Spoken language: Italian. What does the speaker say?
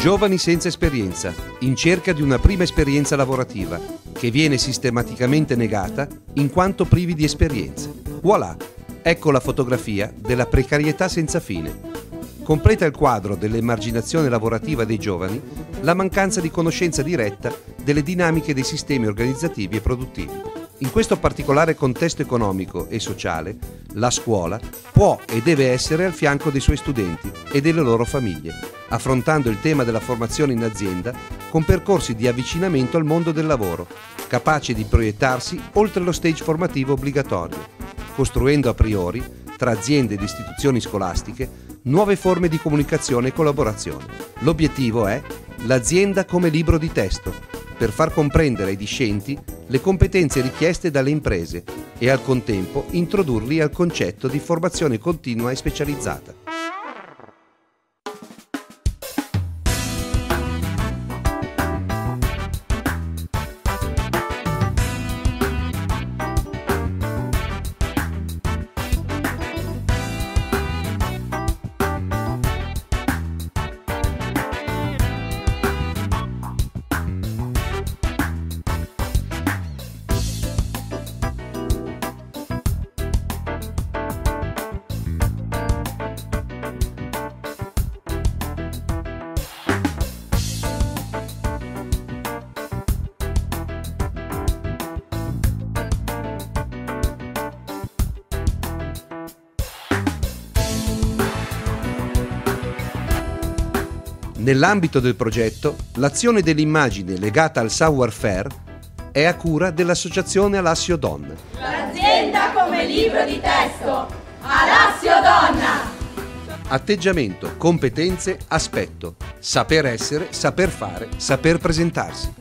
Giovani senza esperienza, in cerca di una prima esperienza lavorativa, che viene sistematicamente negata in quanto privi di esperienze. Voilà, ecco la fotografia della precarietà senza fine. Completa il quadro dell'emarginazione lavorativa dei giovani la mancanza di conoscenza diretta delle dinamiche dei sistemi organizzativi e produttivi. In questo particolare contesto economico e sociale, la scuola può e deve essere al fianco dei suoi studenti e delle loro famiglie, affrontando il tema della formazione in azienda con percorsi di avvicinamento al mondo del lavoro, capaci di proiettarsi oltre lo stage formativo obbligatorio, costruendo a priori, tra aziende ed istituzioni scolastiche, nuove forme di comunicazione e collaborazione. L'obiettivo è l'azienda come libro di testo, per far comprendere ai discenti le competenze richieste dalle imprese e al contempo introdurli al concetto di formazione continua e specializzata. Nell'ambito del progetto, l'azione dell'immagine legata al savoir-faire è a cura dell'associazione Alassio Donna. L'azienda come libro di testo, Alassio Donna! Atteggiamento, competenze, aspetto, saper essere, saper fare, saper presentarsi.